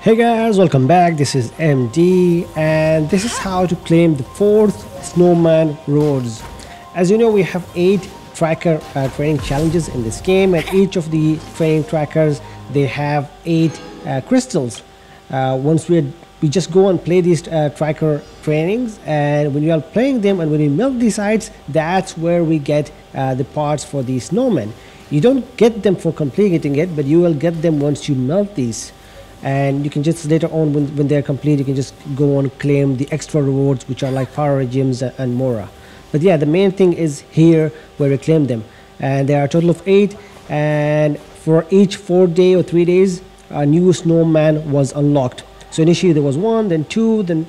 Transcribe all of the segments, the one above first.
Hey guys, welcome back. This is MD and this is how to claim the fourth snowman rewards. As you know, we have eight tracker uh, training challenges in this game and each of the training trackers they have eight uh, crystals. Uh, once we we just go and play these uh, tracker trainings and when you are playing them and when you melt these sites, that's where we get uh, the parts for the snowmen. You don't get them for completing it, but you will get them once you melt these and you can just later on when, when they're complete you can just go on claim the extra rewards which are like primogems and mora. But yeah the main thing is here where we claim them. And there are a total of eight. And for each four day or three days a new snowman was unlocked. So initially there was one then two then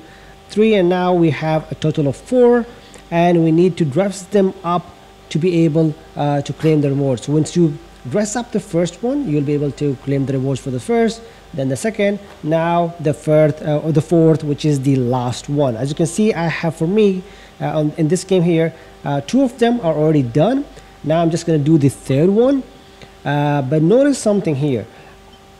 three and now we have a total of four. And we need to dress them up to be able uh, to claim the rewards. So once you dress up the first one you'll be able to claim the rewards for the first then the second now the third uh, or the fourth which is the last one. As you can see I have for me uh, on, in this game here uh, two of them are already done. Now I'm just gonna do the third one. Uh, but notice something here.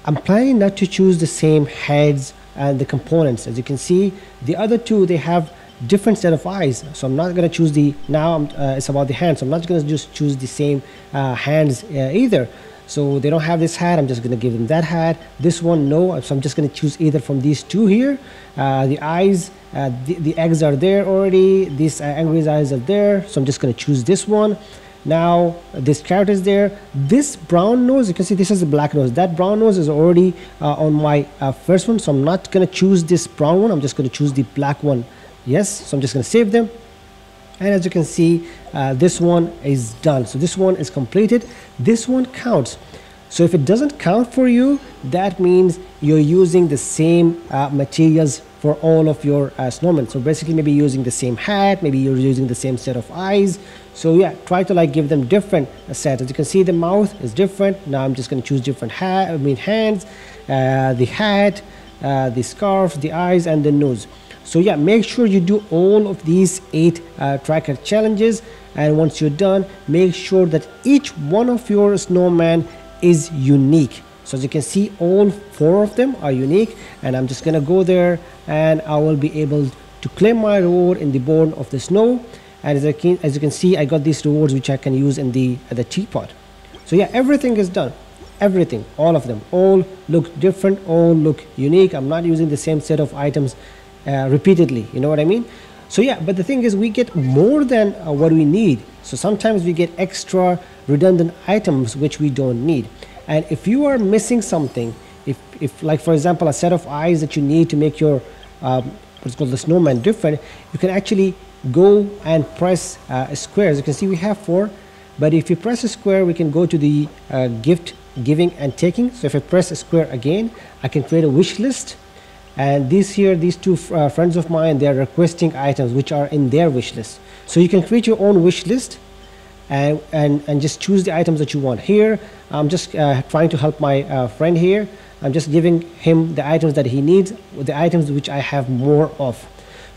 I'm planning not to choose the same heads and the components. As you can see the other two they have different set of eyes. So I'm not gonna choose the now uh, it's about the hands so I'm not gonna just choose the same uh, hands either. So they don't have this hat. I'm just gonna give them that hat. This one no. So I'm just gonna choose either from these two here. Uh, the eyes uh, the, the, eggs are there already. These uh, angry eyes are there. So I'm just gonna choose this one. Now this carrot is there. This brown nose you can see this is a black nose. That brown nose is already uh, on my uh, first one. So I'm not gonna choose this brown one. I'm just gonna choose the black one yes so I'm just gonna save them. And as you can see uh, this one is done. So this one is completed. This one counts. So if it doesn't count for you that means you're using the same uh, materials for all of your uh, snowmen. So basically maybe using the same hat maybe you're using the same set of eyes. So yeah try to like give them different uh, sets. As you can see the mouth is different. Now I'm just going to choose different hat I mean hands uh, the hat uh, the scarf the eyes and the nose so yeah make sure you do all of these eight uh, tracker challenges. And once you're done make sure that each one of your snowman is unique. So as you can see all four of them are unique. And I'm just gonna go there and I will be able to claim my reward in the Born of the Snow. And as, can, as you can see I got these rewards which I can use in the uh, the teapot. So yeah everything is done. Everything all of them all look different all look unique. I'm not using the same set of items uh, repeatedly you know what I mean? So yeah but the thing is we get more than uh, what we need. So sometimes we get extra redundant items which we don't need. And if you are missing something if, if like for example a set of eyes that you need to make your um, what's called the snowman different you can actually go and press uh, a square as you can see we have four but if you press a square we can go to the uh, gift giving and taking. So if I press a square again I can create a wish list and these here these two uh, friends of mine they are requesting items which are in their wish list. So you can create your own wish list and and, and just choose the items that you want. Here I'm just uh, trying to help my uh, friend here. I'm just giving him the items that he needs the items which I have more of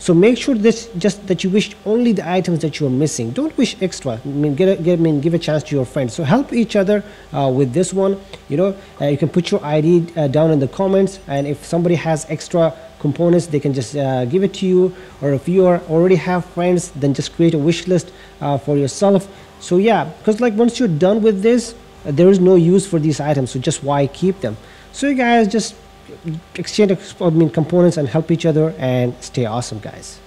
so make sure that just that you wish only the items that you are missing. Don't wish extra. I mean, get a, get, I mean, give a chance to your friends. So help each other uh, with this one. You know, uh, you can put your ID uh, down in the comments, and if somebody has extra components, they can just uh, give it to you. Or if you are already have friends, then just create a wish list uh, for yourself. So yeah, because like once you're done with this, uh, there is no use for these items. So just why keep them? So you guys just exchange I mean, components and help each other and stay awesome guys